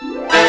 Yeah.